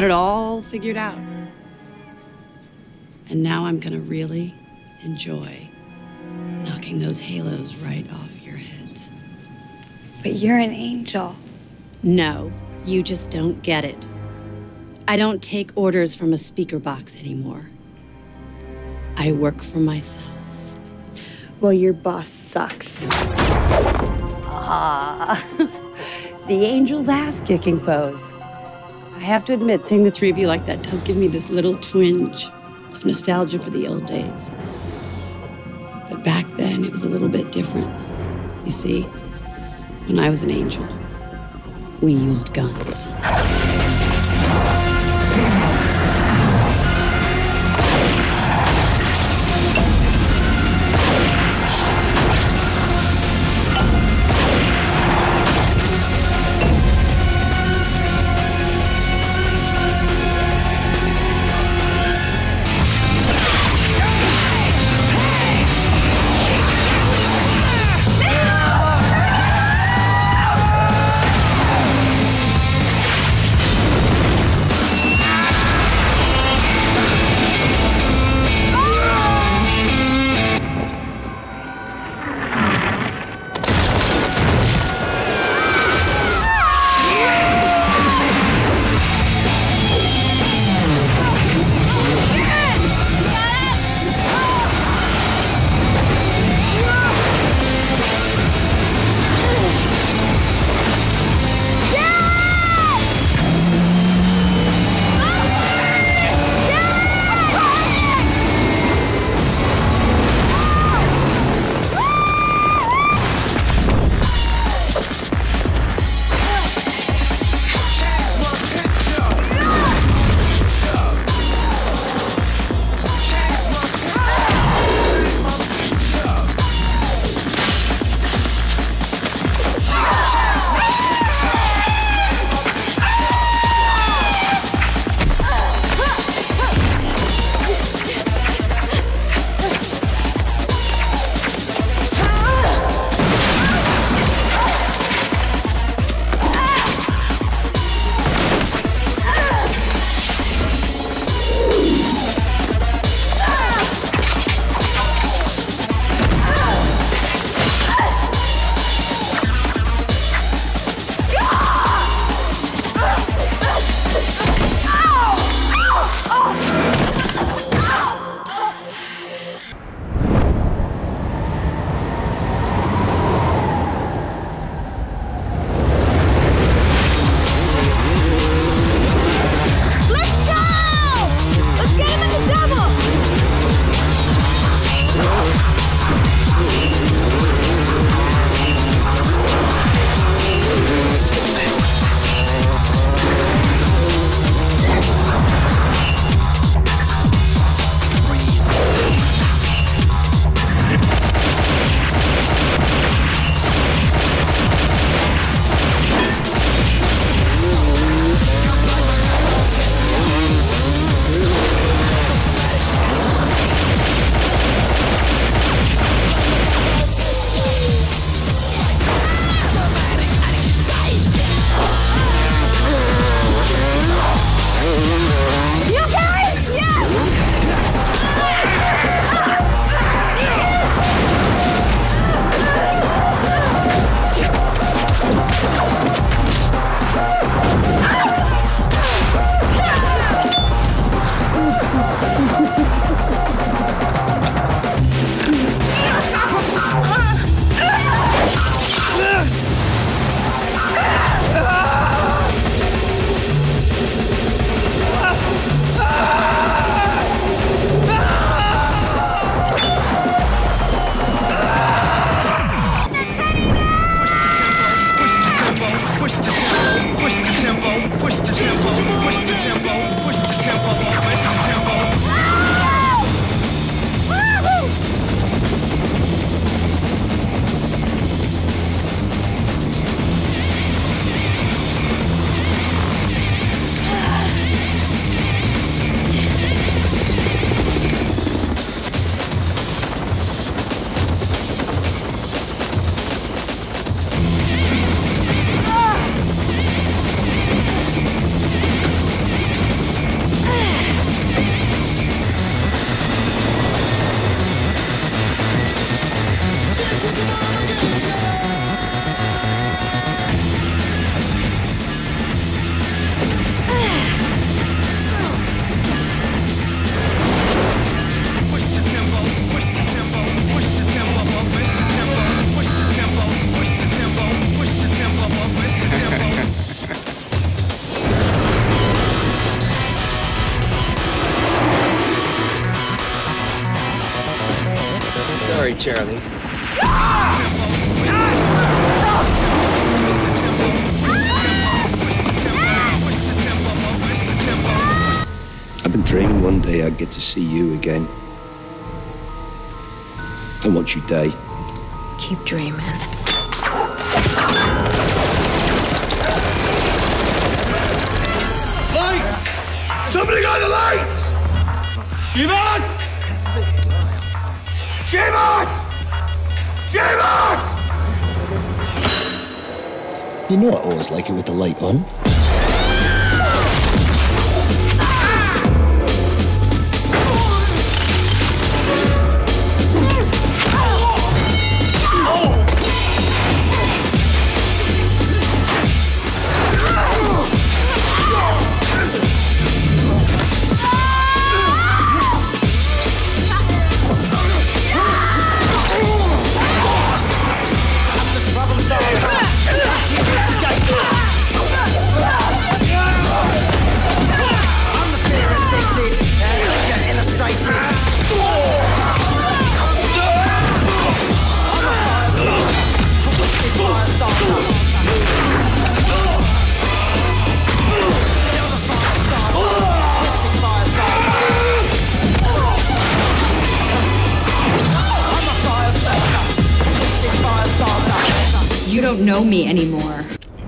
Got it all figured out. And now I'm gonna really enjoy knocking those halos right off your heads. But you're an angel. No, you just don't get it. I don't take orders from a speaker box anymore. I work for myself. Well, your boss sucks. Ah, the angel's ass kicking pose. I have to admit, seeing the three of you like that does give me this little twinge of nostalgia for the old days. But back then, it was a little bit different. You see, when I was an angel, we used guns. Charlie. I've been dreaming one day I'd get to see you again. And watch you die. Keep dreaming. Lights! Somebody got the lights! Shivas! Shivas! Shivas! You know I always like it with the light on. You don't know me anymore.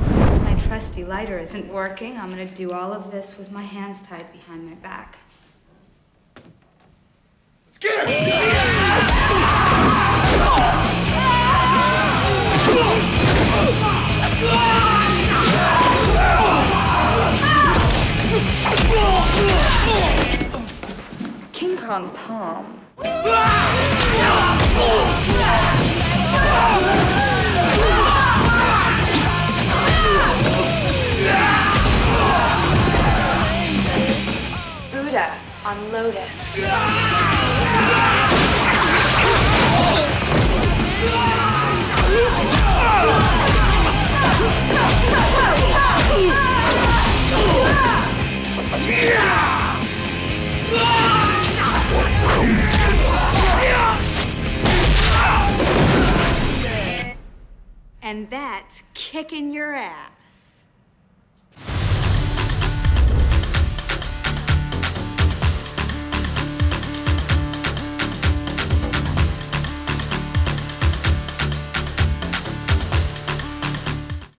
Since my trusty lighter isn't working, I'm gonna do all of this with my hands tied behind my back. Let's get it! King Kong Palm. On Lotus. And that's kicking your ass.